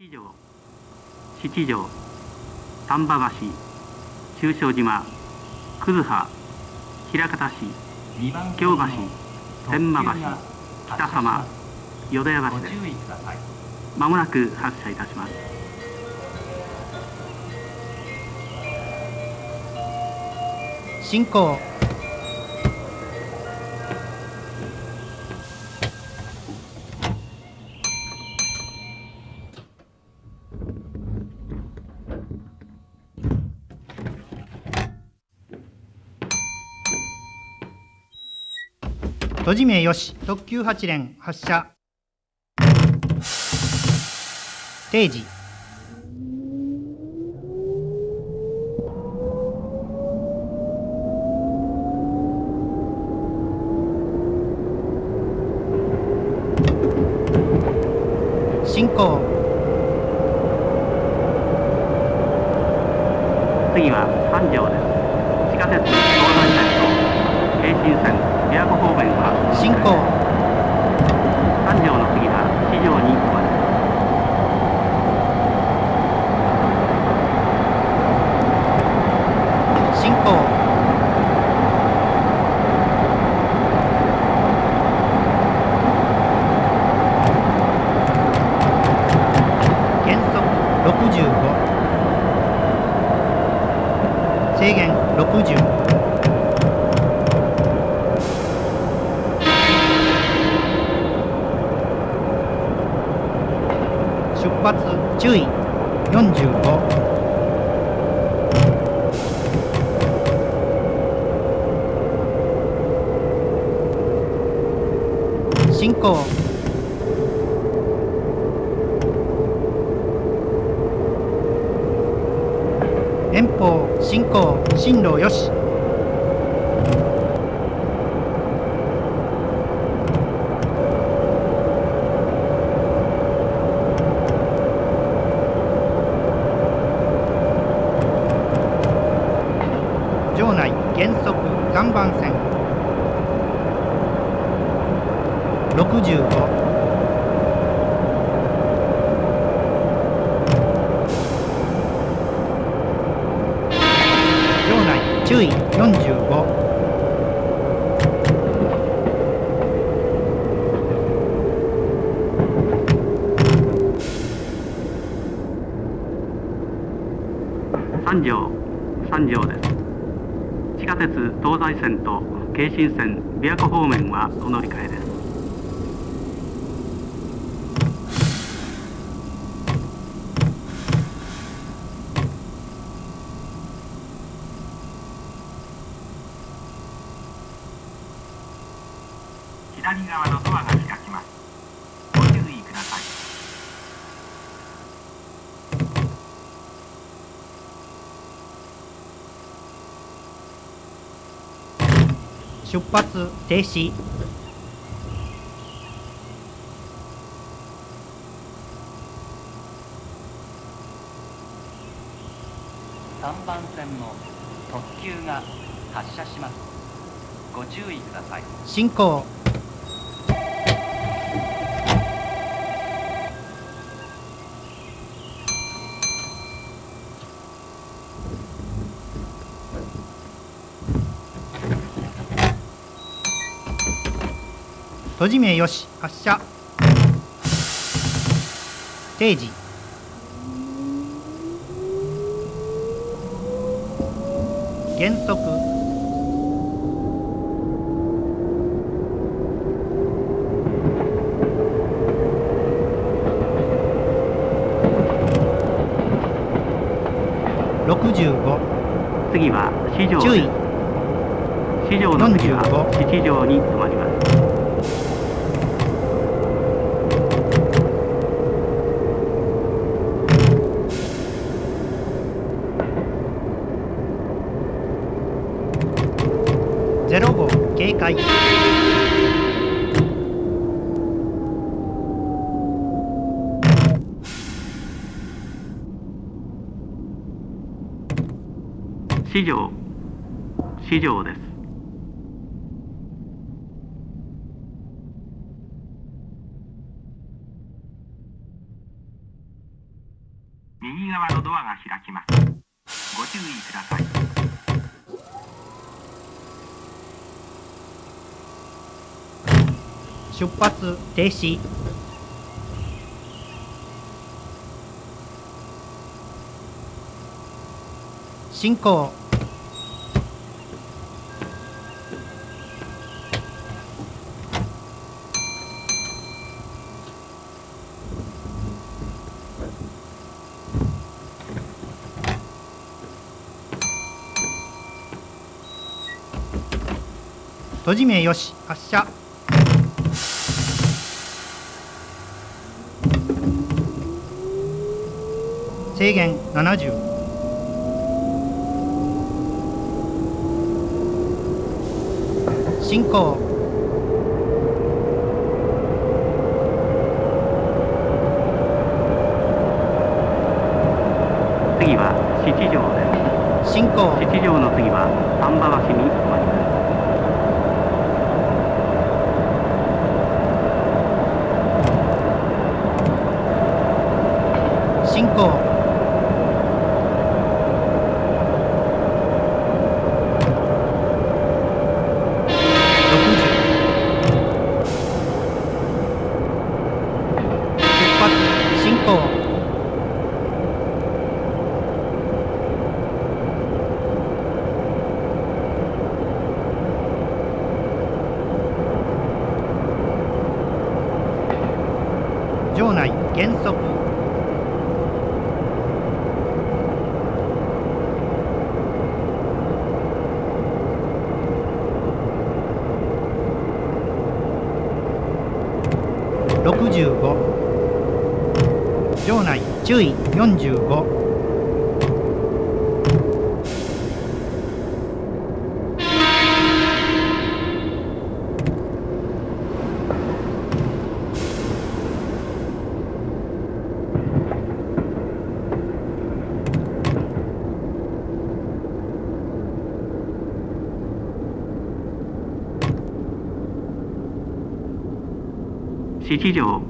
七条七条丹波橋中小島葛葉枚方市京橋天満橋北浜淀屋橋です。まもなく発車いたします。進行閉じ名よし特急八連発車。定時進行次は三条です地下鉄東西線と京浜線琵琶湖方面は進行三条の次は四条に止まります進行原則65制限60出発注意45進行。遠方進行。進路よし場内原則3番線65場内注意45三条三条です地下鉄東西線と新線琵琶湖方面はお乗り換えです左側のドアが開きますご注意ください出発停止。3番線の特急が発車します。ご注意ください。進行戸締めよし発車定時。原則。65次は四条注意。です四条の次は45七条に止まります市場市場です右側のドアが開きますご注意ください出発停止。進行。閉じ目よし発車。制限70進行。次は七条です。進行。七条の次は丹波橋に止まります進行出発進行場内減速65場内注意45七条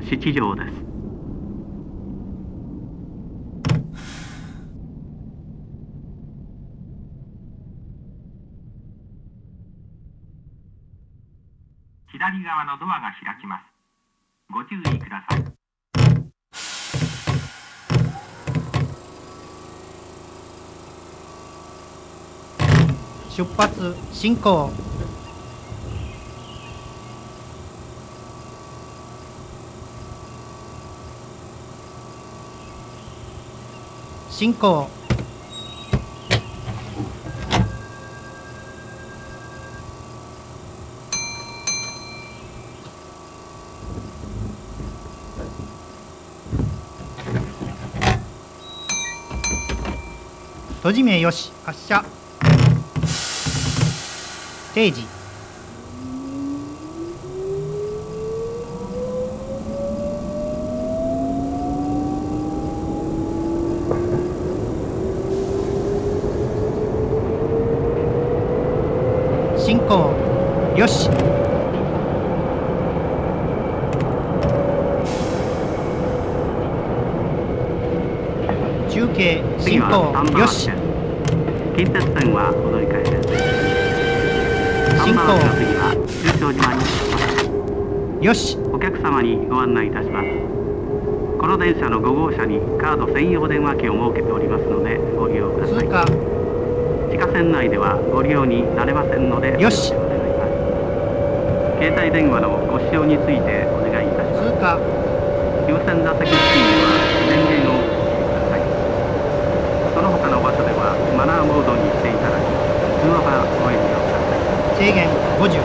七条です。左側のドアが開きます。ご注意ください。出発進行。進行。閉じ目よし発車定時進行。よし。中継次進行よし。近鉄線はお乗り換えです。丹進行。次は中小島によし。お客様にご案内いたします。この電車の5号車にカード専用電話機を設けておりますのでご利用ください通過地下線内ではご利用になれませんのでよし。お願いします携帯電話のご使用についてお願いいたします。通過。優先座席付近では電源をお切りくださいその他の場所ではマナーモードにしていただき通話はご遠慮ください制限50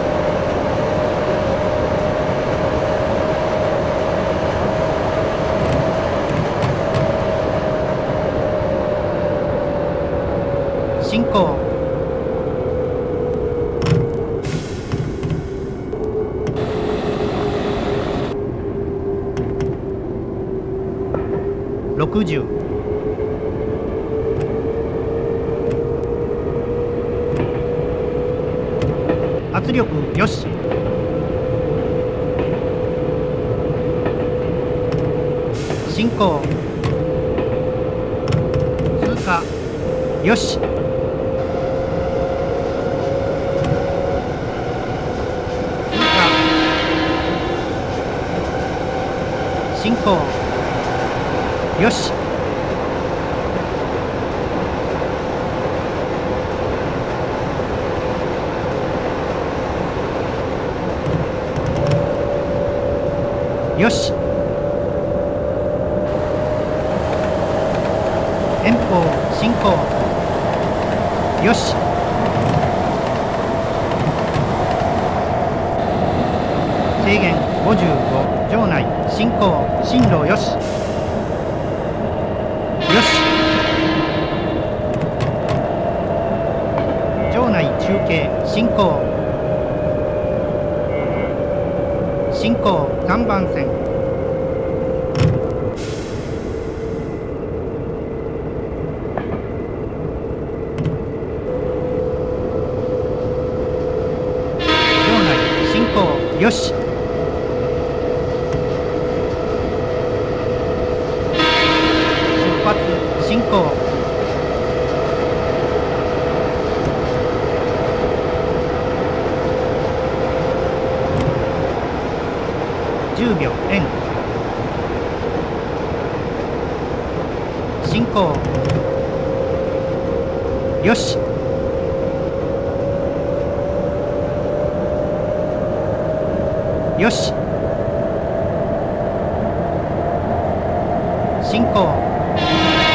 進行60圧力よし進行過よし通過進行よし。よし。遠方進行。よし。制限55場内進行。進路よしよし場内中継進行進行3番線場内進行よし出発進行10秒円進行よしよし進行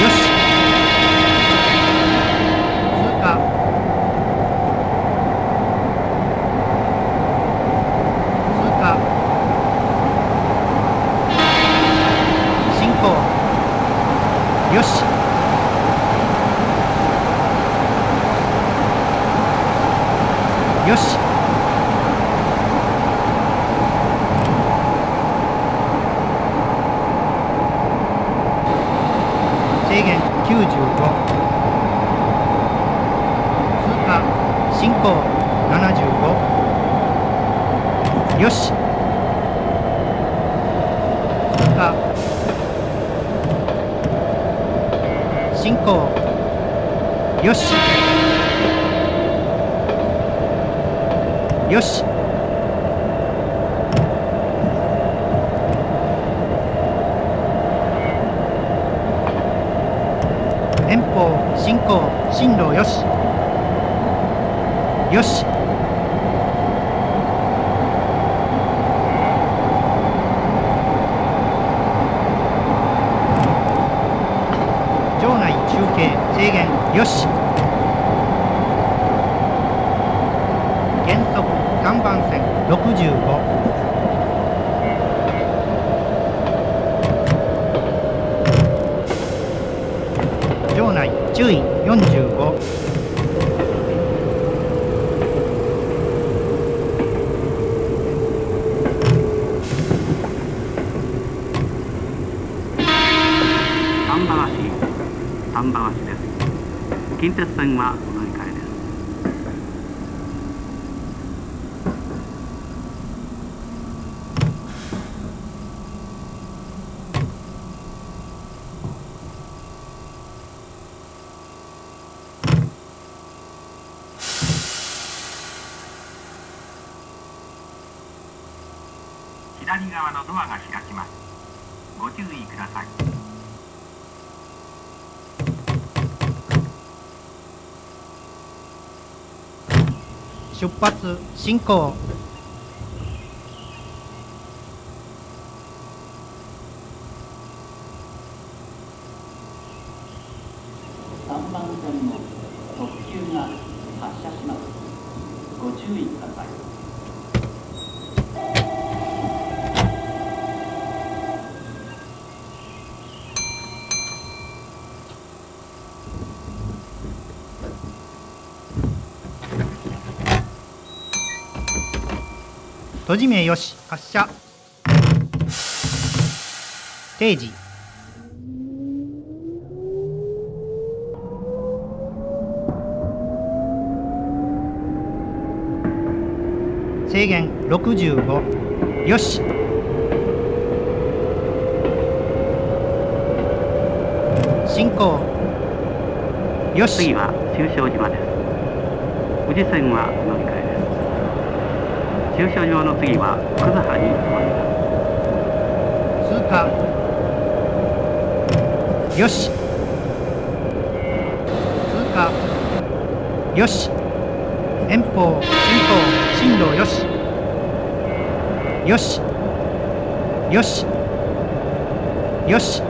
よし通過通過進行よしよし。制限95通過。進行75よし。通過。進行。よしよし遠方進行進路よしよし。場内中継制限よし減速3番線65場内注意45丹波橋丹波橋です近鉄線はお乗り換えです左側のドアが開きます。ご注意ください。出発進行3番線の特急が発車しますご注意ください閉じ目よし発車。定時。制限65よし。進行。よし。次は中小島です。宇治線は乗り換え。駐車場の次は葛葉に止まり通過よし通過よし遠方進行進路よしよしよしよし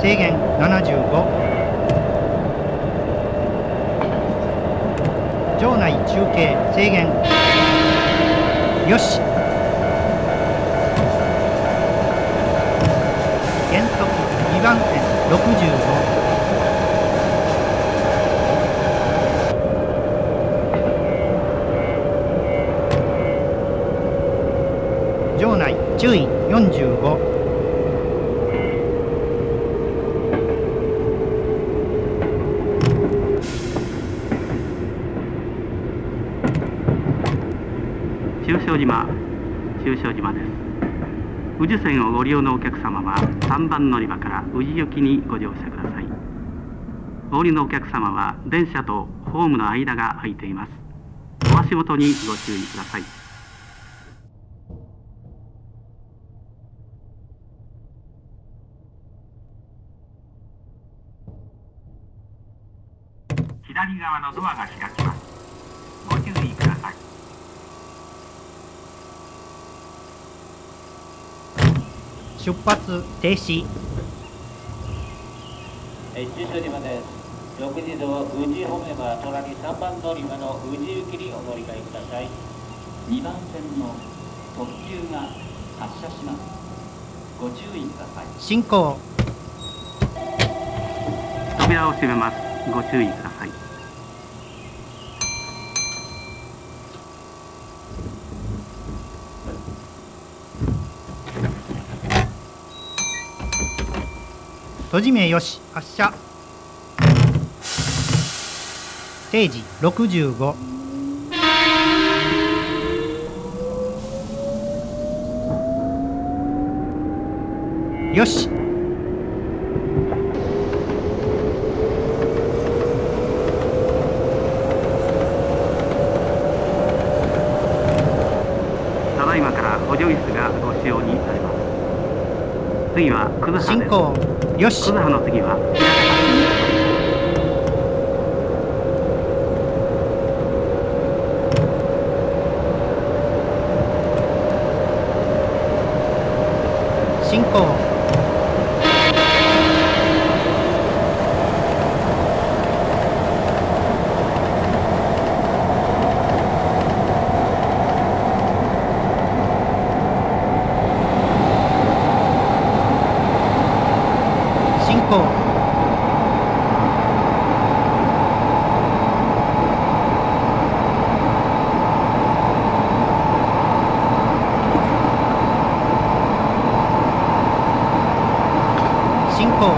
制限75場内中継制限よし。減速2番線65 90線をご利用のお客様は3番乗り場から宇治行きにご乗車ください。お降りのお客様は電車とホームの間が空いています。お足元にご注意ください。出発停止。えー、中小島です。6時の宇治方面は隣3番乗り場の宇治行きにお乗り換えください。2番線の特急が発車します。ご注意ください。進行。扉を閉めます。ご注意ください閉じ目よし発車定時65よし。ただいまから補助椅子がご使用になります。次は葛葉です。進行よし。葛葉の次は進行進行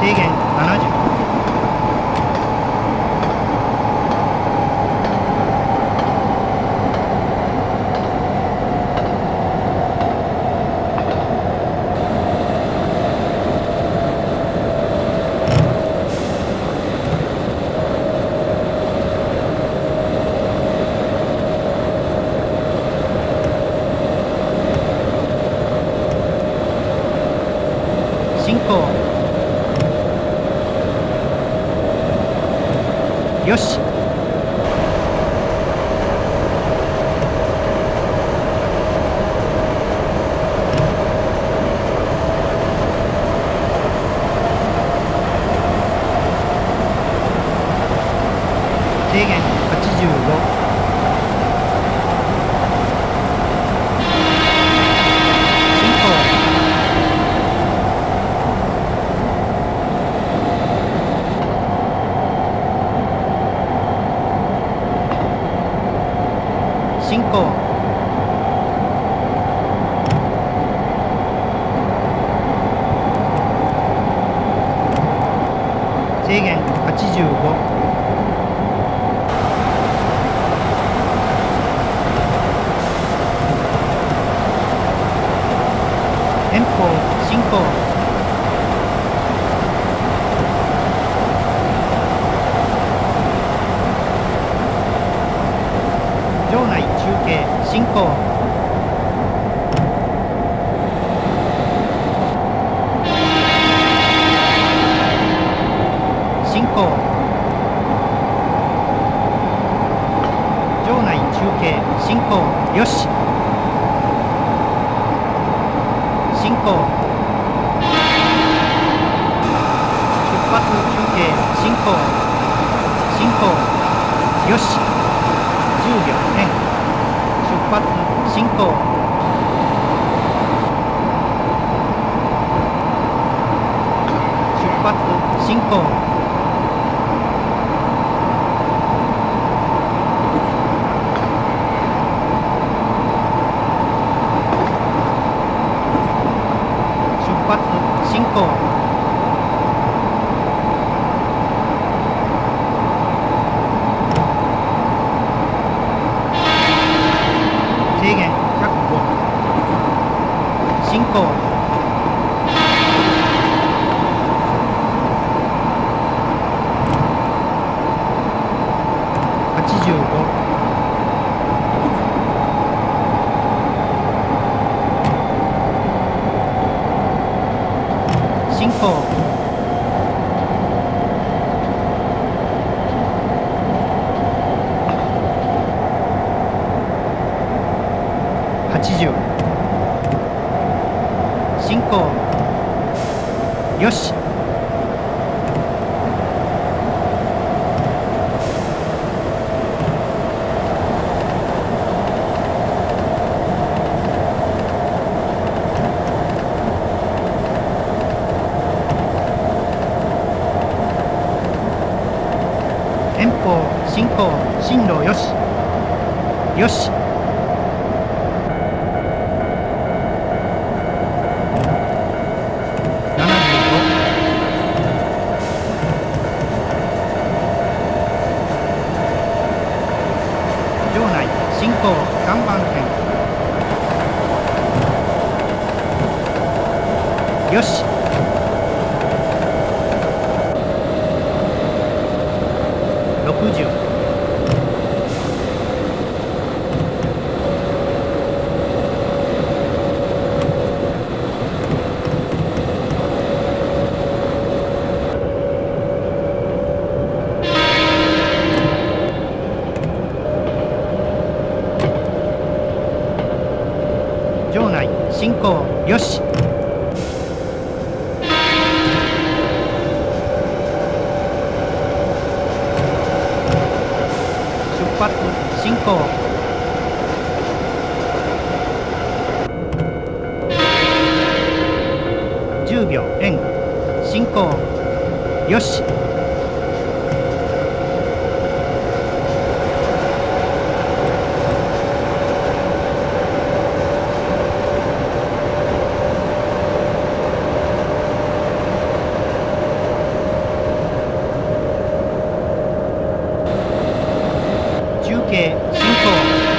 制限70進行。よし制限85進行進行制限85遠方進行場内中継進行進行場内中継進行よし進行出発中継進行進行よし10秒円出発進行出発進行出発進行制限105進行85進行80進行よし遠方進行進路よしよし75場内進行3番線よし。60場内進行よし出発進行10秒円進行よし中継進行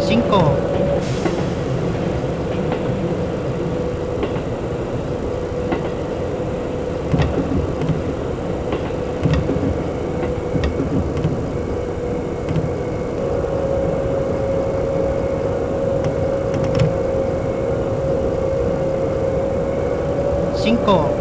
進行進行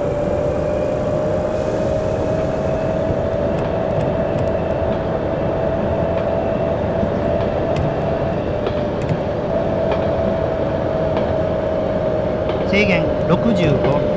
制限65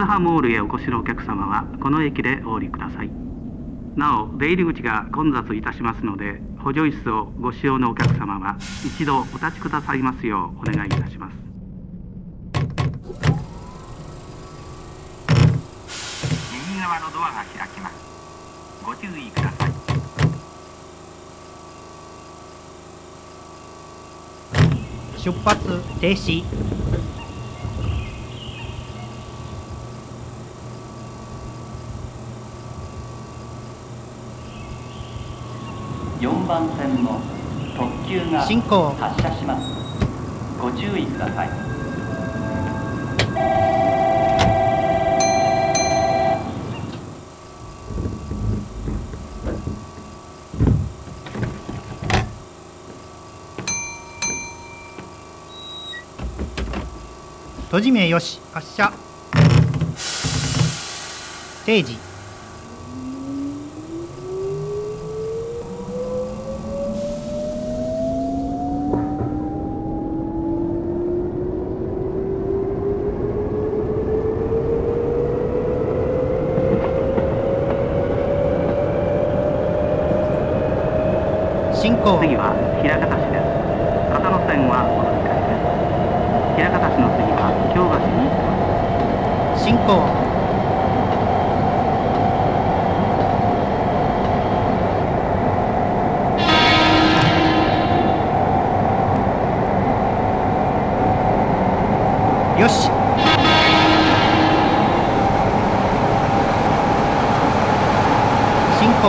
クズハモールへお越しのお客様はこの駅でお降りください。なお出入り口が混雑いたしますので補助椅子をご使用のお客様は一度お立ちくださいますようお願いいたします。右側のドアが開きます。ご注意ください。出発停止4番線の特急が進行。発車します。ご注意ください。閉じ目よし発車。定時進行次は枚方市です。片野線はお乗り換えです。枚方市の次は京橋に進行よし進行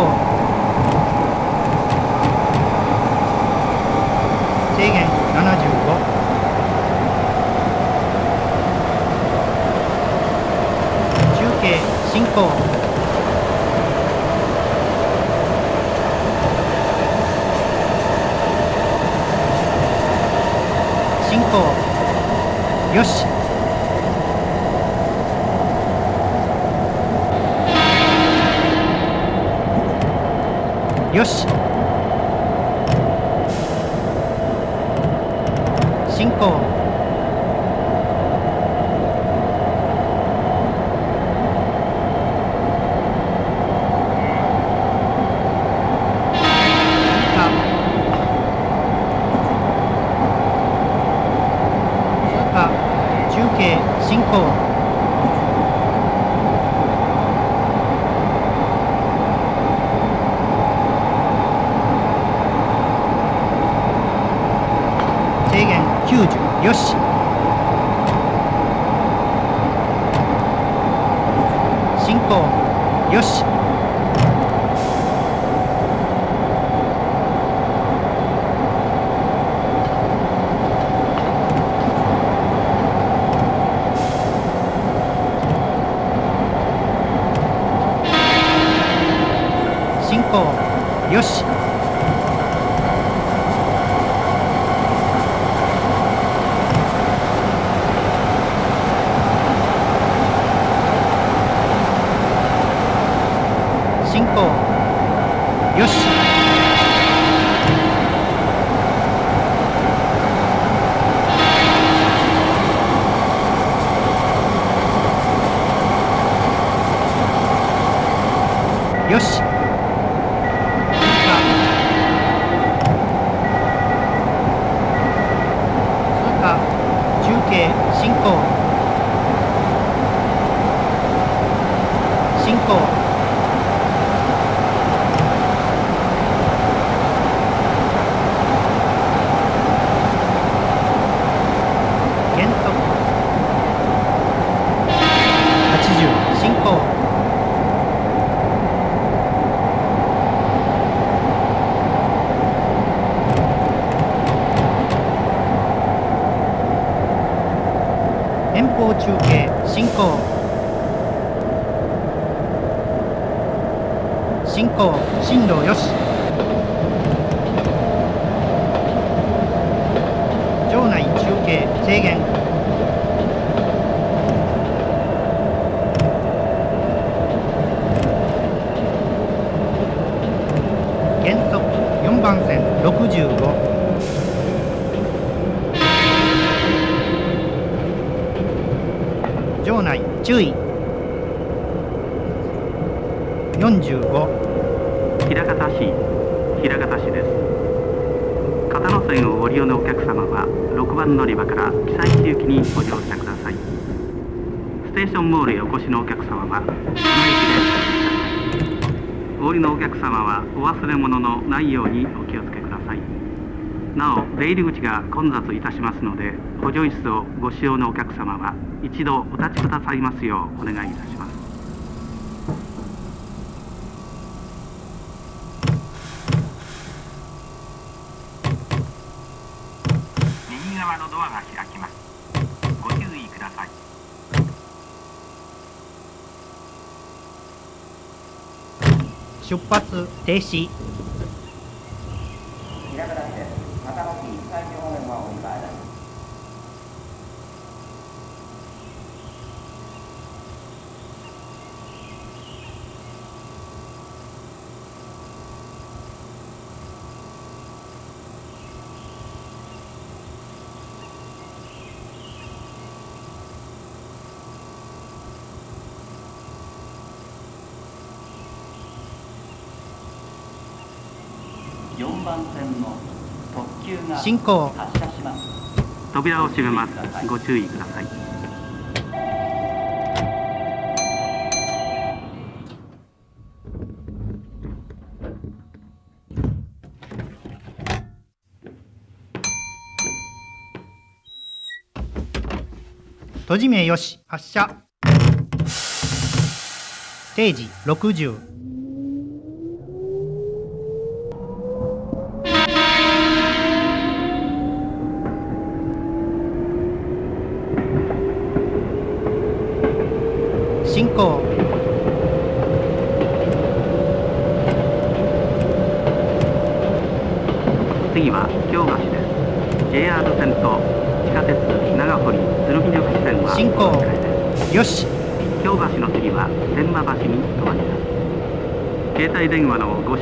制限75中継進行進行よしよし進行通過通過中継進行制限90よし進行よし進行よし進行よし行進行減速80進行遠方中継進行進行進路よし。場内中継制限減速4番線65場内注意45枚方市枚方市です片野線をご利用のお客様は6番乗り場から記載地行きにご乗車ください。ステーションモールへお越しのお客様はこの駅でお降りのお客様はお忘れ物のないようにお気をつけください。なお出入り口が混雑いたしますので補助椅子をご使用のお客様は一度お立ちくださいますようお願いいたします右側のドアが開きますご注意ください出発停止平方市です中野市最上方面は折り返です4番線の特急が進行。発車します。扉を閉めます。ご注意ください。閉じ目よし発車。定時60進行次は京橋です JR 線と地下鉄長堀鶴見緑線は進行お控えですよし京橋の次は天満橋に止まります携帯電話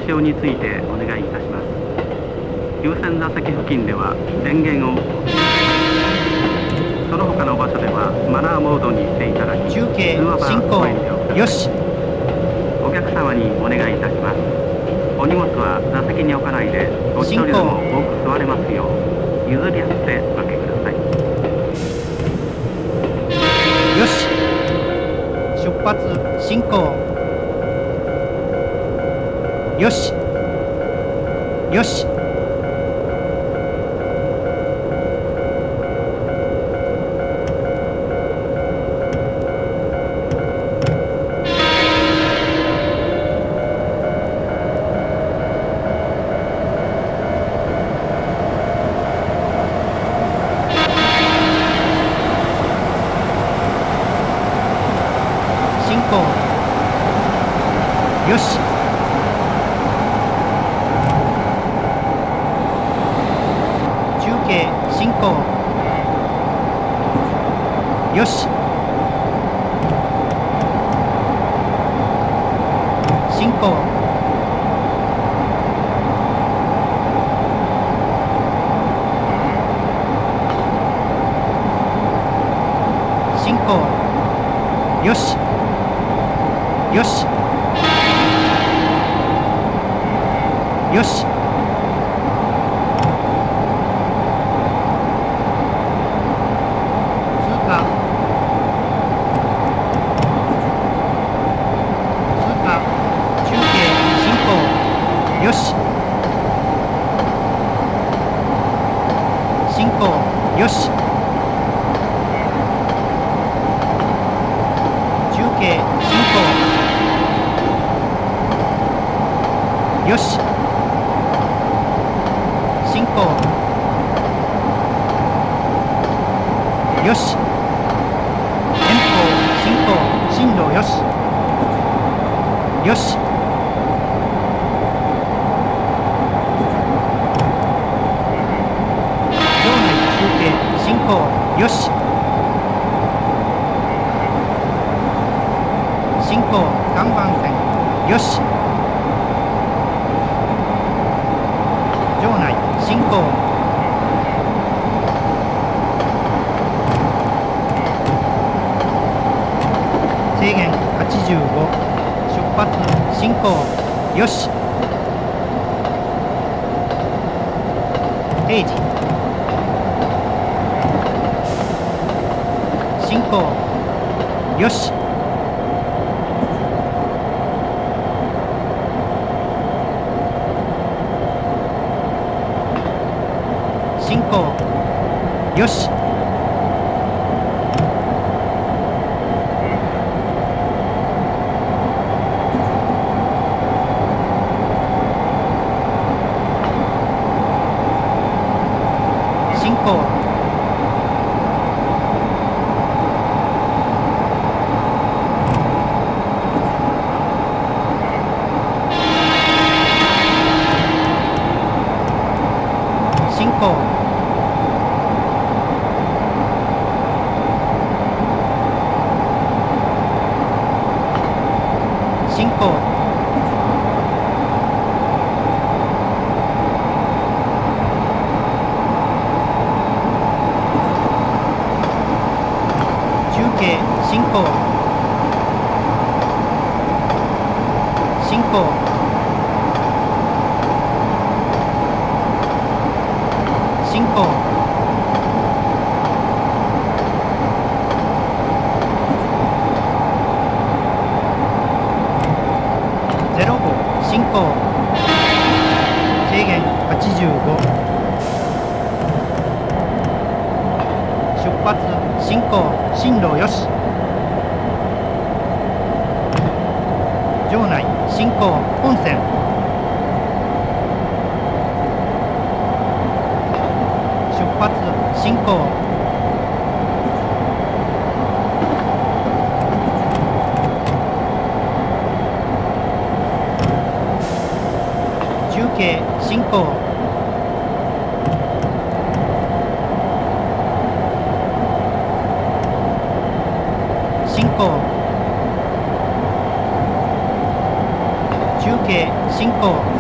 のご使用についてお願いいたします。優先座席付近では電源を。その他の場所ではマナーモードにしていただき中継進行。よし。お客様にお願いいたします。お荷物は座席に置かないでお一人でも多く座れますよう譲り合っておかけください。よし。出発進行よし。よし進行よし中継進行よし進行進行よしよしよし通過よし進行よし遠方進行進路よしよし場内休憩進行よし進行看板線よし。場内進行。制限85出発進行。よし。定時。進行。よし進行よし進行進行進行中継進行進行進行ゼロ行制限85出発進行進路よし。場内進行本線。出発進行中継進行進行中継進行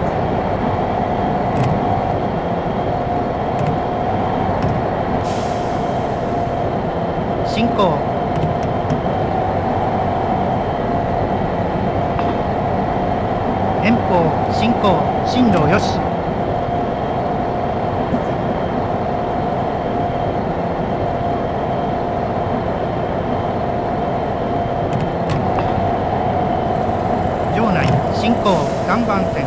進行遠方進行進路よし場内進行看板線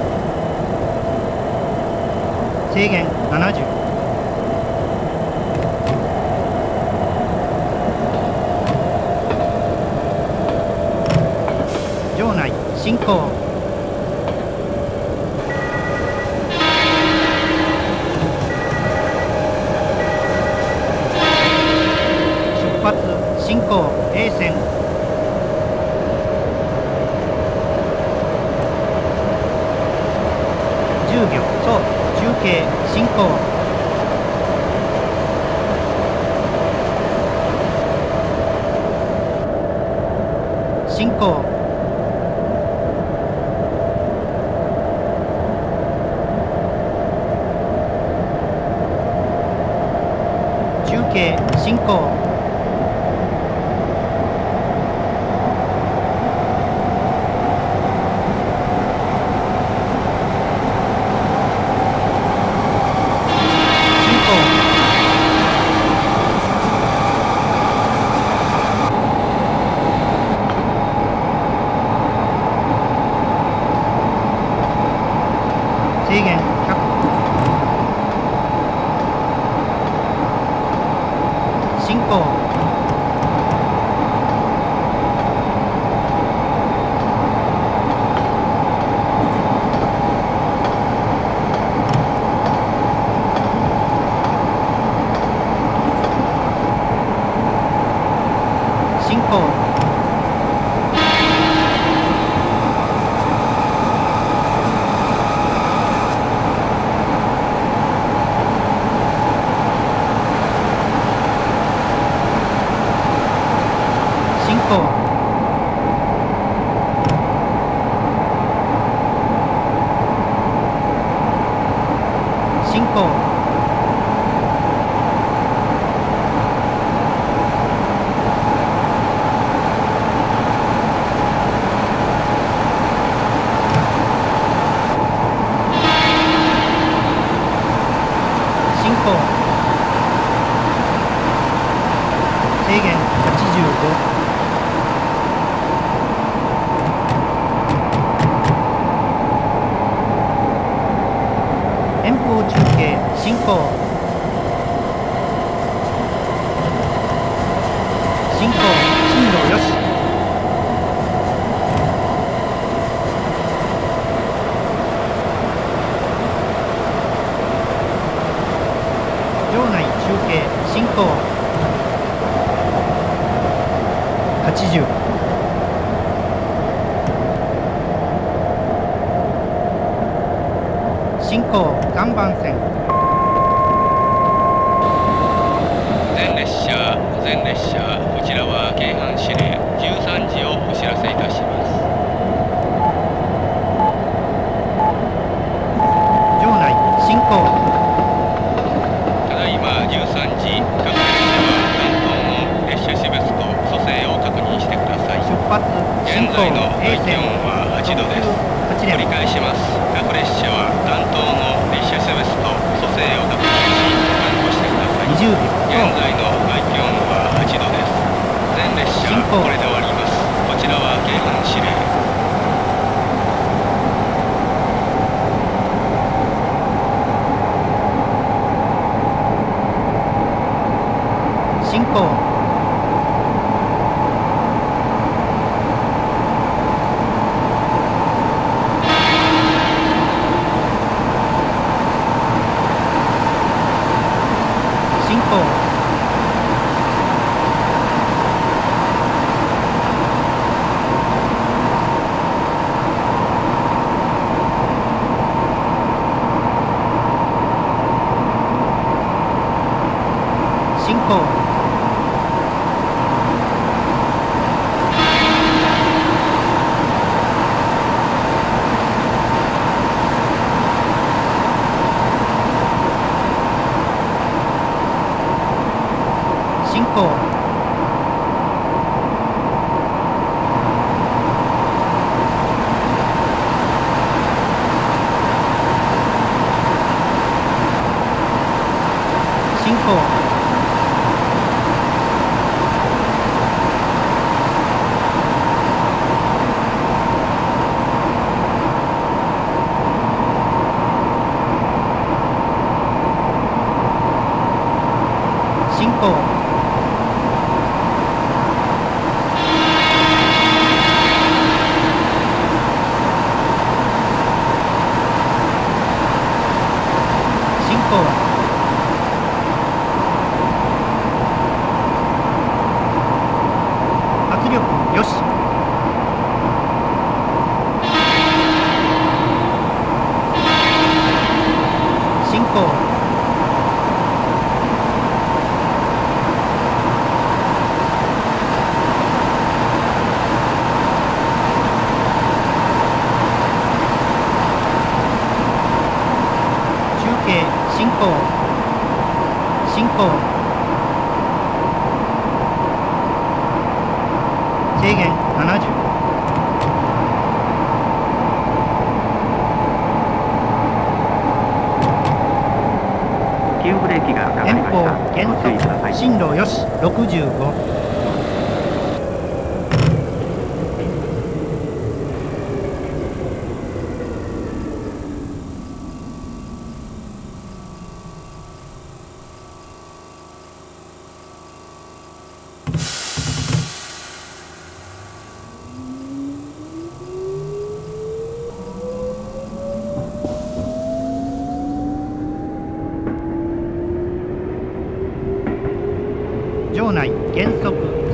制限70場内進行出発進行 A 線。10秒。そう。中継進行。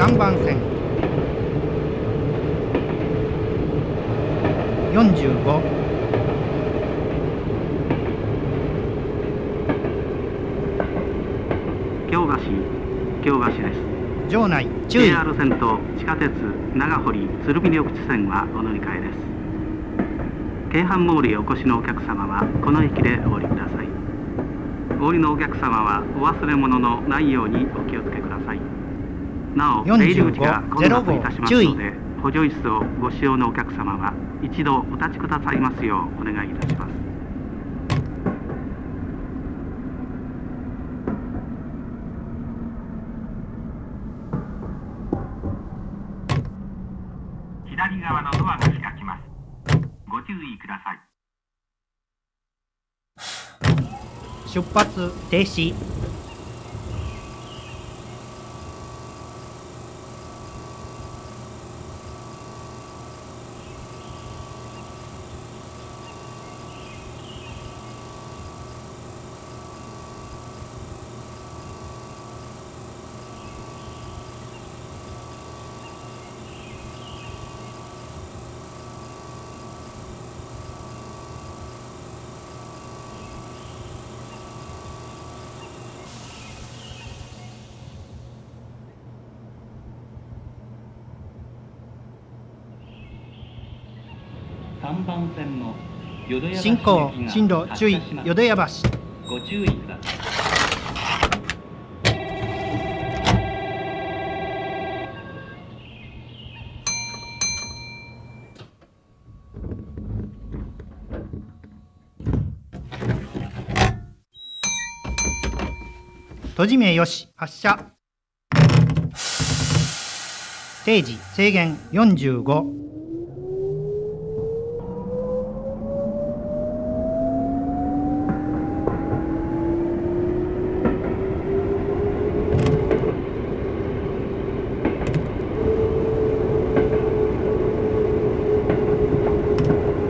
3番線。45京橋京橋です。場内注意。JR 線と地下鉄長堀鶴見緑地線はお乗り換えです。京阪毛利お越しのお客様はこの駅でお降りください。お降りのお客様はお忘れ物のないようにお気をつけください。なお45出入り口が混雑いたしますの注で補助椅子をご使用のお客様は一度お立ちくださいますようお願いいたします。左側のドアが開きます。ご注意ください。出発停止進行進路注意淀屋橋。ご注意ください。閉じ目よし発車。定時制限45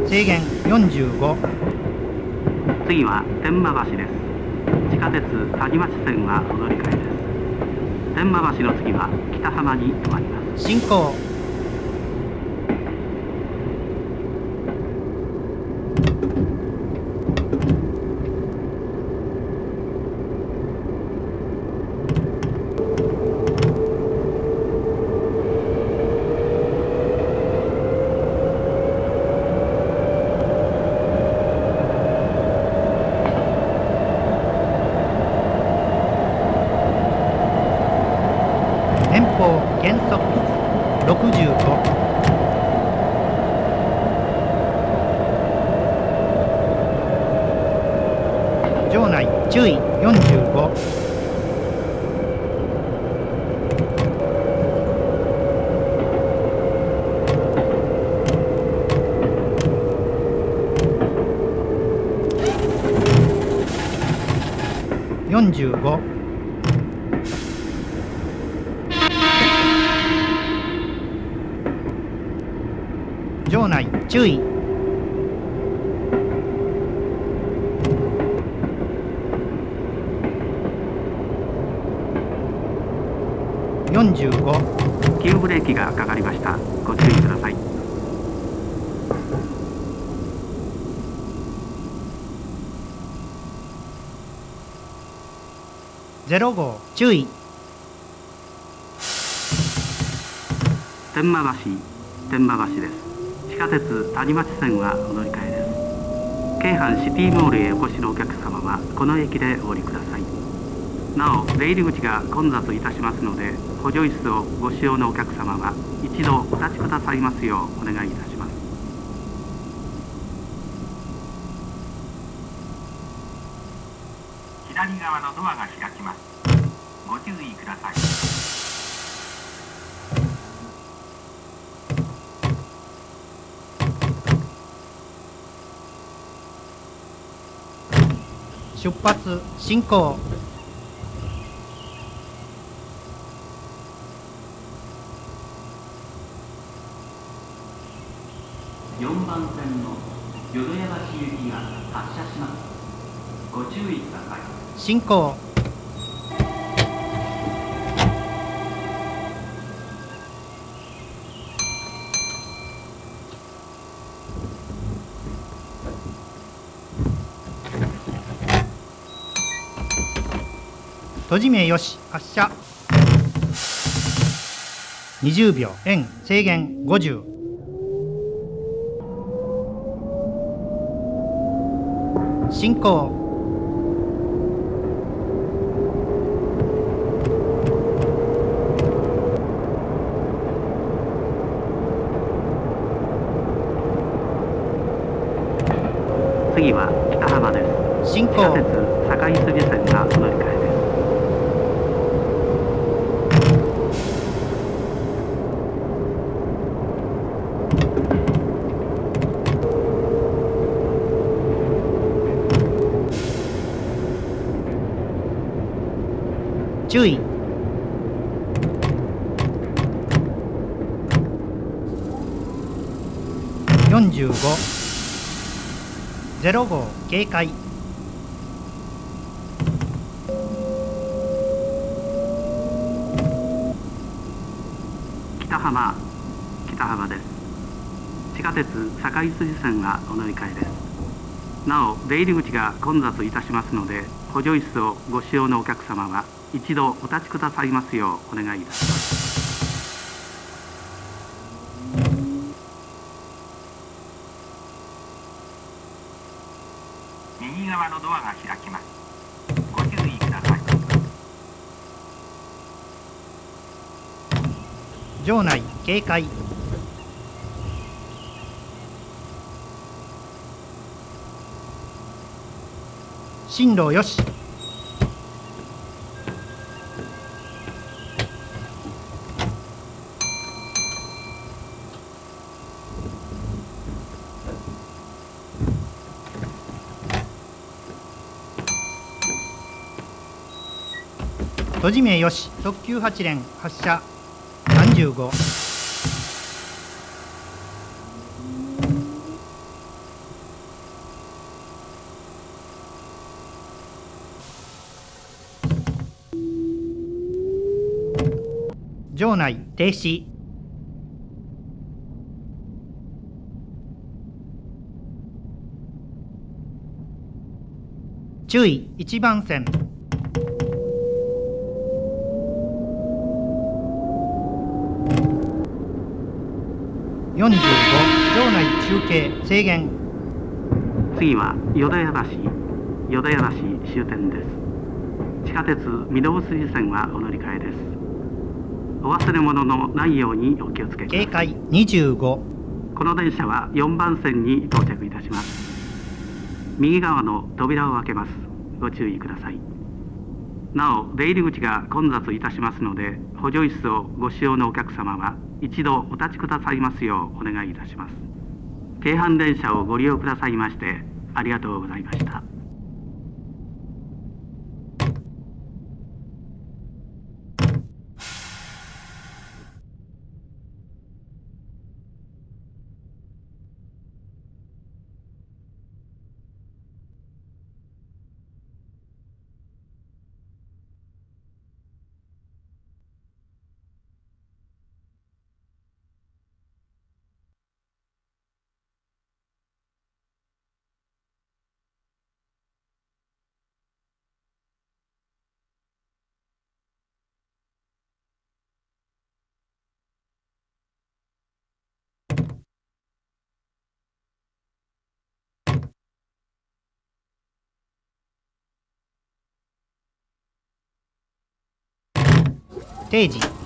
制限45次は天満橋です。地下鉄谷町線はお乗り換えです。天満橋の次は北浜に停まります。進行75注意。天満橋天満橋です。地下鉄谷町線はお乗り換えです。京阪シティモールへお越しのお客様はこの駅でお降りください。なお出入り口が混雑いたしますので補助椅子をご使用のお客様は一度お立ちくださいますようお願いいたします。左側のドアが開きます。ご注意ください。出発進行。4番線の淀屋橋行きが発車します。ご注意ください。進行閉じ目よし発射。20秒。円。制限。50進行。次は北浜です。進地下鉄行堺筋線がお乗り換えです注意。45ゼロ号警戒。北浜。北浜です。地下鉄堺筋線がお乗り換えです。なお出入り口が混雑いたしますので補助椅子をご使用のお客様は一度お立ちくださいますようお願いいたします。右側のドアが開きます。ご注意ください。場内警戒。進路よし。閉じ目よし特急8連発車35場内停止。注意1番線。45場内中継制限。次は淀屋橋淀屋橋終点です。地下鉄御堂筋線はお乗り換えです。お忘れ物のないようにお気をつけください。警戒25この電車は4番線に到着いたします。右側の扉を開けます。ご注意くださいなお出入り口が混雑いたしますので補助椅子をご使用のお客様は一度お立ちくださいますようお願いいたします。京阪電車をご利用くださいましてありがとうございました。定時。